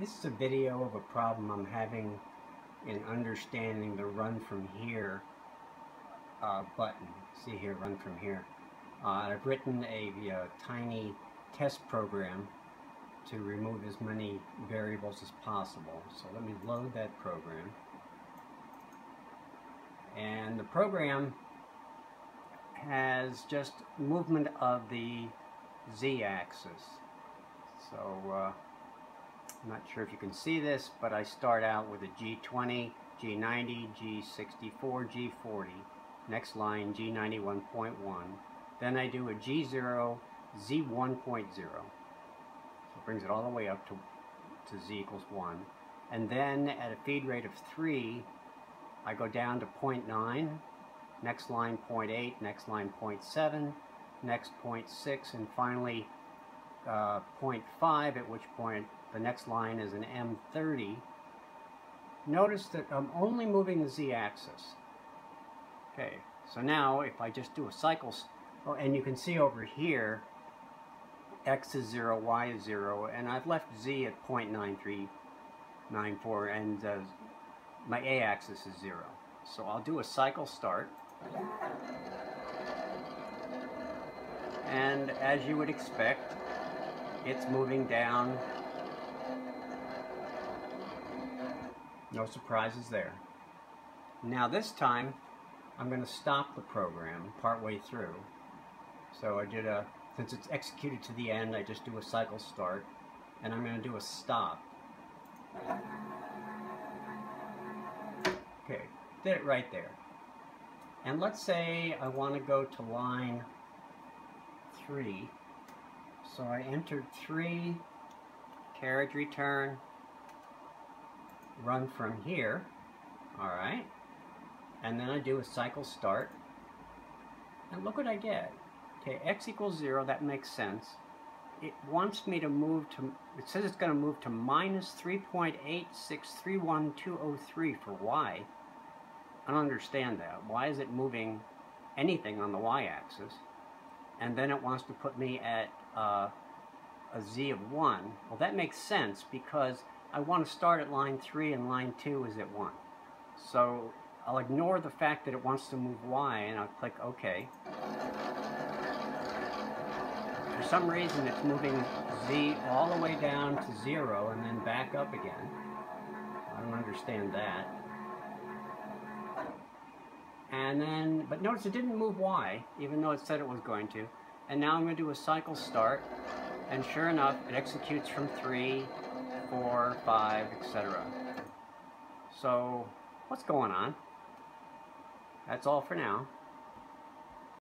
This is a video of a problem I'm having in understanding the run from here uh, button. See here, run from here. Uh, I've written a, a uh, tiny test program to remove as many variables as possible. So let me load that program. And the program has just movement of the z-axis. So uh, I'm not sure if you can see this, but I start out with a G20, G90, G64, G40. Next line, G91.1. Then I do a G0, Z1.0. So it brings it all the way up to, to Z equals 1. And then at a feed rate of 3, I go down to 0.9, next line 0.8, next line 0.7, next 0.6, and finally uh, 0.5, at which point the next line is an M30, notice that I'm only moving the z-axis. Okay, so now if I just do a cycle, oh, and you can see over here, x is 0, y is 0, and I've left z at 0.9394, and uh, my a-axis is 0. So I'll do a cycle start. And as you would expect, it's moving down No surprises there. Now this time, I'm going to stop the program partway through. So I did a, since it's executed to the end, I just do a cycle start, and I'm going to do a stop. Okay, did it right there. And let's say I want to go to line 3. So I entered 3, carriage return, run from here, alright, and then I do a cycle start, and look what I get. Okay, x equals 0, that makes sense. It wants me to move to, it says it's going to move to minus 3.8631203 for y. I don't understand that. Why is it moving anything on the y-axis? And then it wants to put me at uh, a z of 1. Well, that makes sense because I want to start at line 3 and line 2 is at 1. So I'll ignore the fact that it wants to move Y and I'll click OK. For some reason it's moving Z all the way down to 0 and then back up again. I don't understand that. And then, but notice it didn't move Y, even though it said it was going to. And now I'm going to do a cycle start, and sure enough, it executes from 3 four, five, etc. So, what's going on? That's all for now.